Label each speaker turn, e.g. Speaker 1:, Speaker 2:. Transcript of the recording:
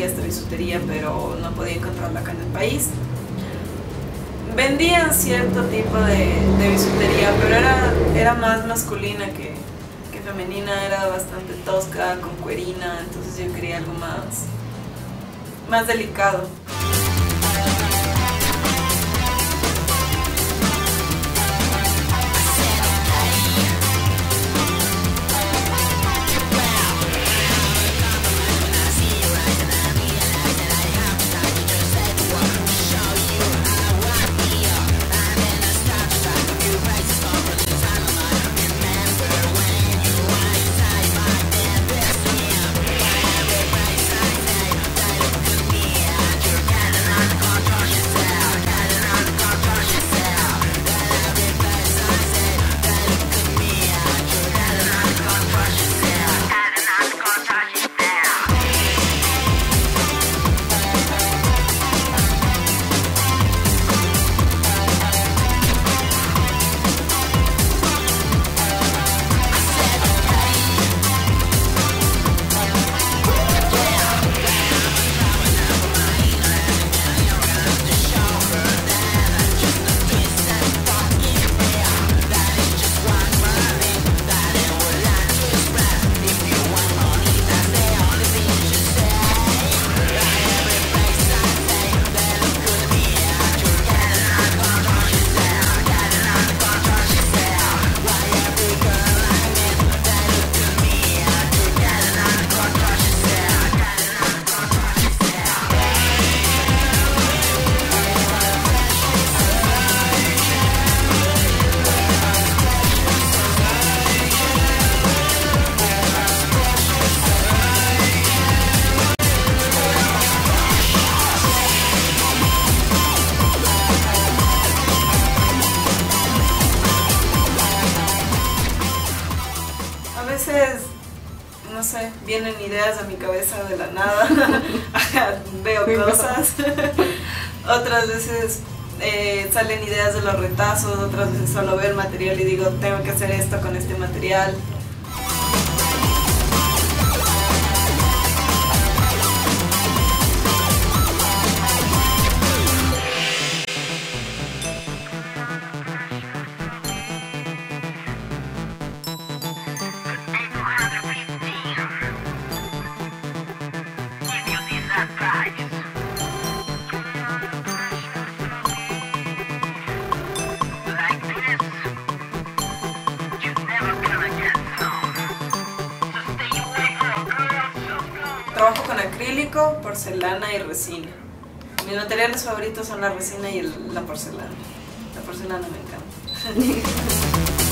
Speaker 1: esta bisutería, pero no podía encontrarla acá en el país. Vendían cierto tipo de, de bisutería, pero era, era más masculina que, que femenina, era bastante tosca, con cuerina, entonces yo quería algo más, más delicado. Veces, no sé, vienen ideas a mi cabeza de la nada, veo cosas. Otras veces eh, salen ideas de los retazos, otras veces solo veo el material y digo, tengo que hacer esto con este material. Acrílico, porcelana y resina. Mis materiales favoritos son la resina y la porcelana. La porcelana me encanta.